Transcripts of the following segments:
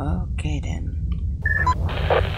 Okay then.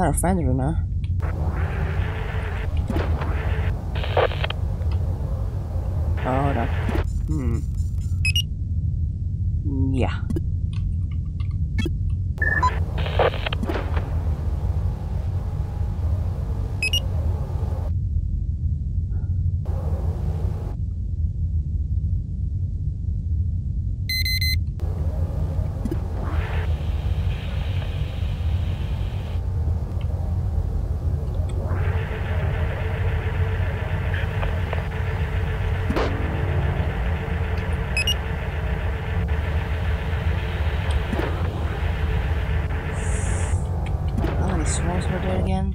Not a friend room, huh? Many swans were there again?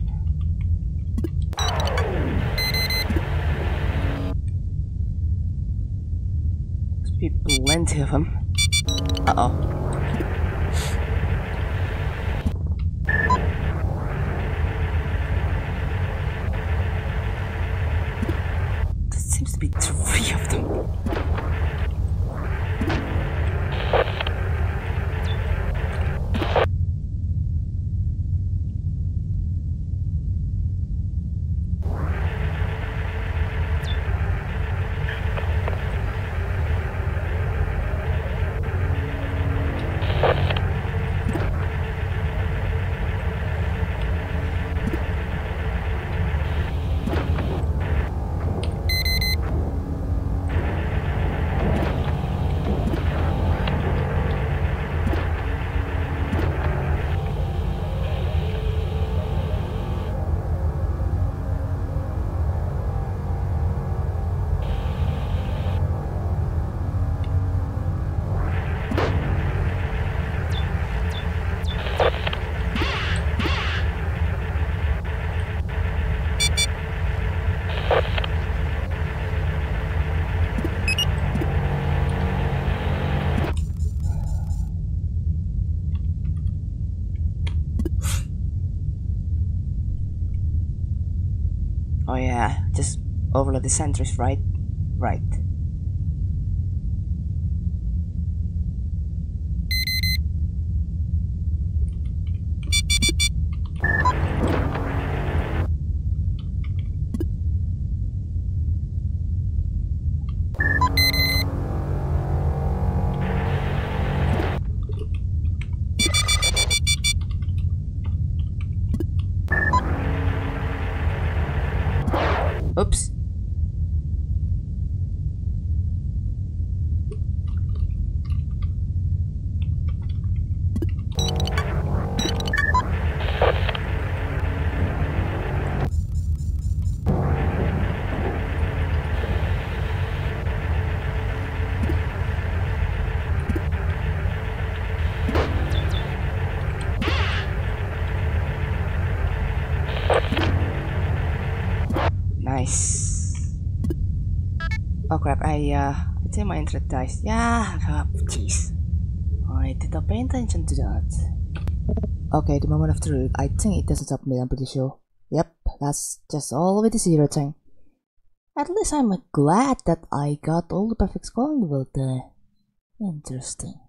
Must be plenty of them. Uh oh. Oh yeah, just overload the sentries, right? Right. Nice. Oh crap, I uh I think my internet dies. Yeah, oh, jeez. I did not pay attention to that. Okay, the moment of truth. I think it doesn't stop me, I'm pretty sure. Yep, that's just all with the zero thing. At least I'm glad that I got all the perfect score in the world there. Interesting.